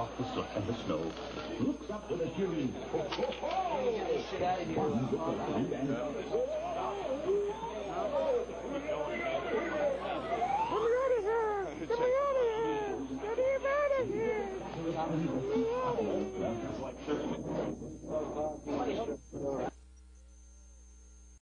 off the soot and the snow, looks up to the ceiling. Oh, oh, oh. Oh, oh, oh. Oh, oh, oh.